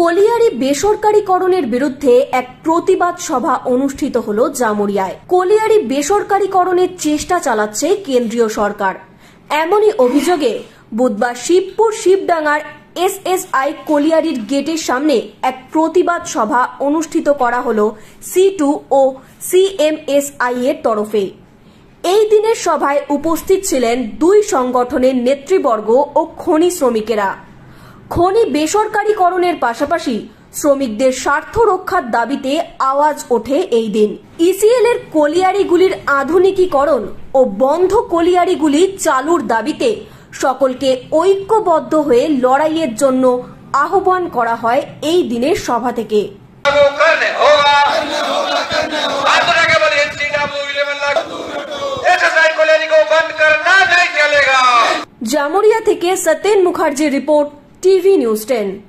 Colliery বেসরকারীকরণের বিরুদ্ধে এক প্রতিবাদ সভা অনুষ্ঠিত হল জামুরিয়ায়। কলিয়ারি বেসরকারীকরণের চেষ্টা চালাচ্ছে কেন্দ্রীয় সরকার। এমনই অভিযোগে বুধবার শিবপুর শিবডাঙ্গার এসএসআই কলিয়ারির গেটের সামনে এক প্রতিবাদ সভা অনুষ্ঠিত করা হল সি টু ও সিএমএসআই এর তরফে। এই দিনের সভায় উপস্থিত ছিলেন দুই সংগঠনের নেতৃবর্গ ও খনি শ্রমিকেরা। খনি বেসরকারীকরণের পাশাপাশি শ্রমিকদের স্বার্থ রক্ষার দাবিতে আওয়াজ ওঠে এই দিন। ইসিএল এর কলিয়ারিগুলির আধুনিকীকরণ ও বন্ধ কলিয়ারিগুলি চালুর দাবিতে সকলকে ঐক্যবদ্ধ হয়ে লড়াইয়ের জন্য আহ্বান করা হয় এই দিনের সভা থেকে। জামুরিয়া থেকে সতেন মুখার্জির রিপোর্ট TV News 10